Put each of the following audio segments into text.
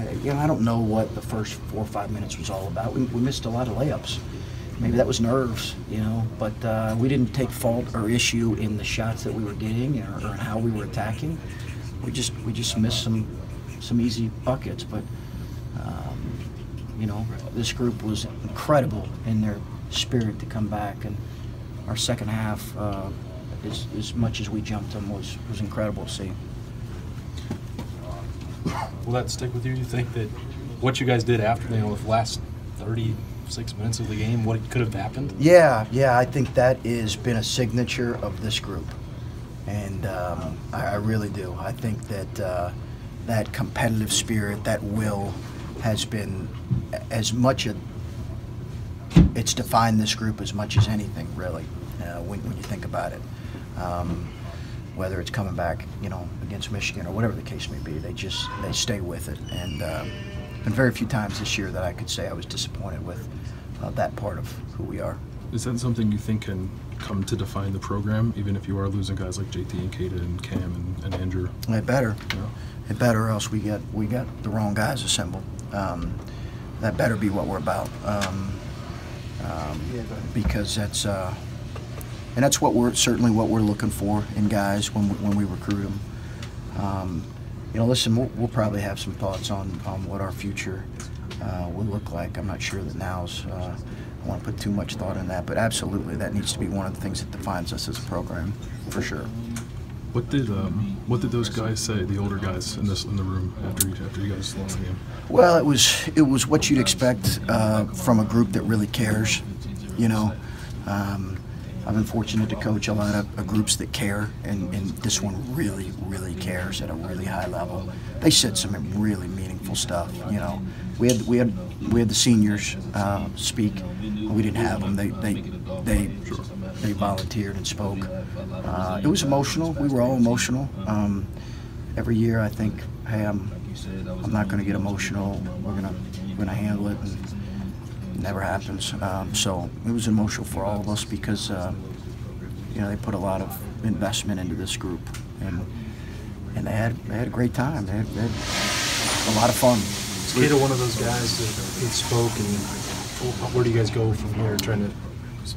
I, you know, I don't know what the first four or five minutes was all about. We, we missed a lot of layups. Maybe that was nerves, you know, but uh, we didn't take fault or issue in the shots that we were getting or, or how we were attacking. We just we just missed some some easy buckets, but um, you know, this group was incredible in their spirit to come back, and our second half, uh, as, as much as we jumped them, was was incredible to see. Will that stick with you? Do You think that what you guys did after you know the last 36 minutes of the game, what could have happened? Yeah, yeah, I think that has been a signature of this group, and um, I, I really do. I think that uh, that competitive spirit, that will, has been as much a. It's defined this group as much as anything, really, uh, when, when you think about it. Um, whether it's coming back, you know, against Michigan or whatever the case may be, they just they stay with it. And uh, been very few times this year that I could say I was disappointed with uh, that part of who we are. Is that something you think can come to define the program, even if you are losing guys like JT and Keita and Kam and, and Andrew? It better. Yeah. It better, or else we get we got the wrong guys assembled. Um, that better be what we're about, um, um, because that's uh, and that's what we're certainly what we're looking for in guys when we, when we recruit them. Um, you know, listen, we'll, we'll, probably have some thoughts on on what our future uh, will look like. I'm not sure that now's. Uh, I want to put too much thought in that, but absolutely, that needs to be one of the things that defines us as a program, for sure. What did um, what did those guys say, the older guys in this in the room after you, after you guys lost the game? Well, it was it was what you'd expect uh, from a group that really cares. You know, um, I've been fortunate to coach a lot of uh, groups that care, and, and this one really, really cares at a really high level. They said some really meaningful stuff. You know, we had we had we had the seniors uh, speak. We didn't have them. They they they they volunteered and spoke. Uh, it was emotional. We were all emotional. Um, every year, I think, hey, I'm, I'm not going to get emotional. We're gonna we're gonna handle it. And it never happens. Um, so it was emotional for all of us because uh, you know they put a lot of investment into this group and and they had they had a great time. They had, they had a lot of fun. Is Keita one of those guys that, spoke and where do you guys go from here trying to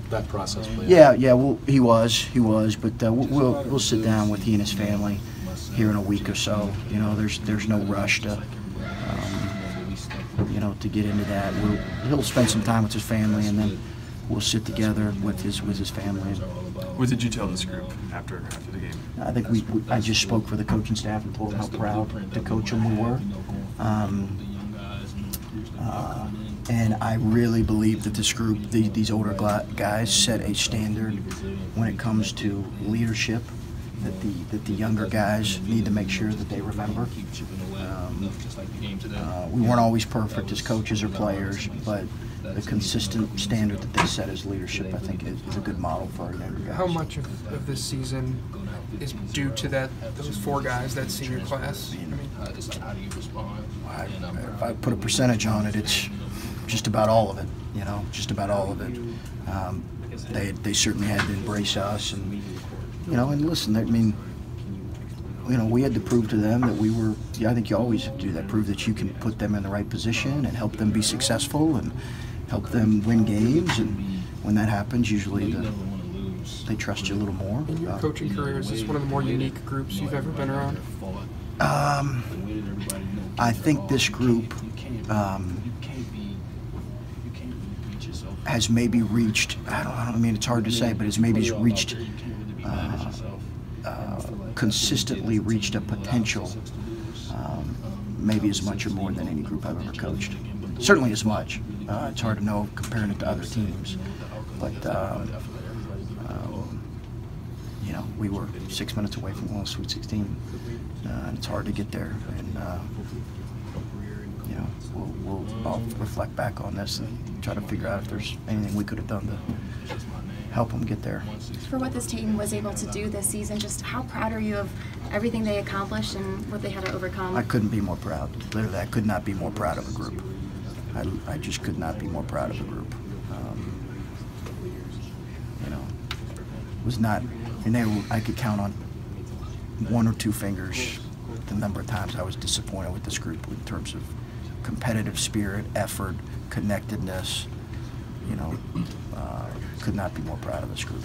that process play Yeah, out? yeah. Well, he was, he was, but uh, we'll we'll sit down with he and his family here in a week or so. You know, there's there's no rush to. You know, to get into that, we'll, he'll spend some time with his family, and then we'll sit together with his with his family. What did you tell this group after after the game? I think we, we I just spoke for the coaching staff and told them how proud to coach them we were. Um, uh, and I really believe that this group, the, these older guys, set a standard when it comes to leadership that the that the younger guys need to make sure that they remember. Um, uh, we weren't always perfect as coaches or players, but the consistent standard that they set as leadership, I think, is, is a good model for our younger guys. How much of, of this season is due to that those four guys, that senior class? I mean, I, if I put a percentage on it, it's just about all of it. You know, just about all of it. Um, they they certainly had to embrace us, and you know, and listen. I mean, you know, we had to prove to them that we were. Yeah, I think you always do that. Prove that you can put them in the right position and help them be successful and help them win games. And when that happens, usually the, they trust you a little more. In your coaching career, is this one of the more unique groups you've ever been around? Um, I think this group. Um, has maybe reached, I don't, I don't mean it's hard to say, but has maybe reached, uh, uh, consistently reached a potential, um, maybe as much or more than any group I've ever coached. Certainly as much. Uh, it's hard to know comparing it to other teams. But, um, um, you know, we were six minutes away from going the Sweet 16. Uh, and it's hard to get there. And, uh, you know, we'll, we'll I'll reflect back on this and try to figure out if there's anything we could have done to help them get there. For what this team was able to do this season, just how proud are you of everything they accomplished and what they had to overcome? I couldn't be more proud. Literally, I could not be more proud of a group. I, I just could not be more proud of a group. Um, you know, it was not, and they, I could count on one or two fingers the number of times I was disappointed with this group in terms of competitive spirit, effort, connectedness. You know, uh, could not be more proud of this group.